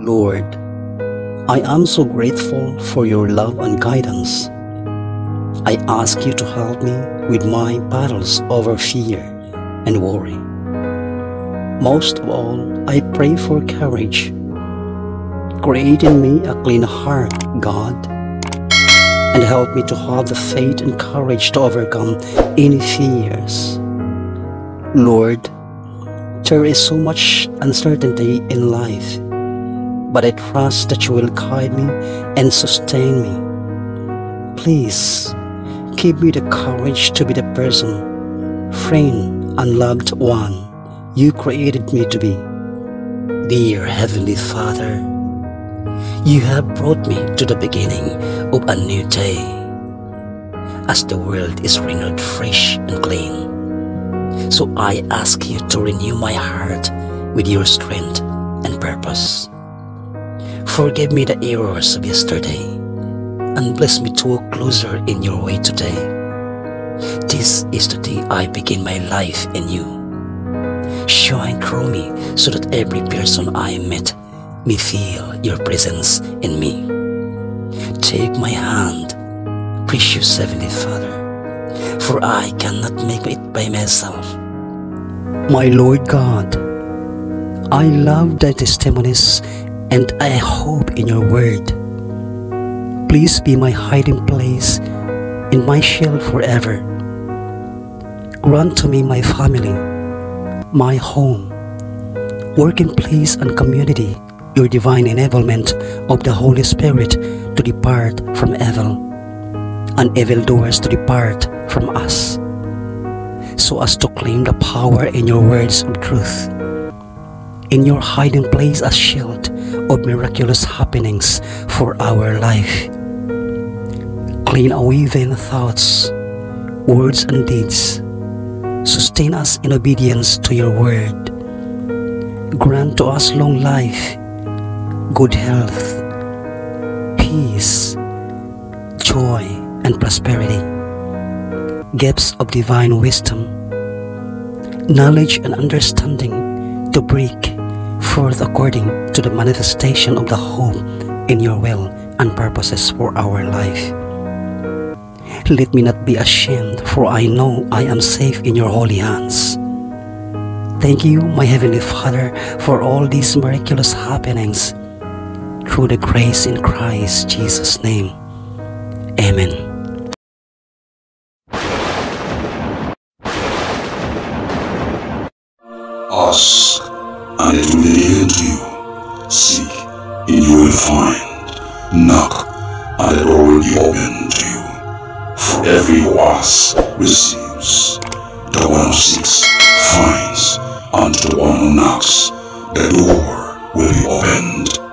Lord, I am so grateful for your love and guidance. I ask you to help me with my battles over fear and worry. Most of all, I pray for courage. Create in me a clean heart, God, and help me to have the faith and courage to overcome any fears. Lord, there is so much uncertainty in life, but I trust that you will guide me and sustain me. Please give me the courage to be the person, friend, and loved one you created me to be. Dear Heavenly Father, you have brought me to the beginning of a new day as the world is renewed fresh and clean. So I ask you to renew my heart with your strength and purpose. Forgive me the errors of yesterday and bless me to walk closer in your way today. This is the day I begin my life in you. Shine through me so that every person I met may feel your presence in me. Take my hand, precious Heavenly Father, for I cannot make it by myself. My Lord God, I love thy testimonies and I hope in your word. Please be my hiding place in my shield forever. Grant to me my family, my home, working place and community your divine enablement of the Holy Spirit to depart from evil and evildoers to depart from us so as to claim the power in your words of truth. In your hiding place as shield of miraculous happenings for our life. Clean away vain thoughts, words and deeds. Sustain us in obedience to your word. Grant to us long life, good health, peace, joy, and prosperity. Gifts of divine wisdom, knowledge and understanding to break forth according to the manifestation of the hope in your will and purposes for our life. Let me not be ashamed, for I know I am safe in your holy hands. Thank you, my Heavenly Father, for all these miraculous happenings through the grace in Christ Jesus' name. Amen. Ask, and it will to you. Seek, and you will find. Knock, and it will be opened to you. For every who asks receives, the one who seeks finds, and to the one who knocks, the door will be opened.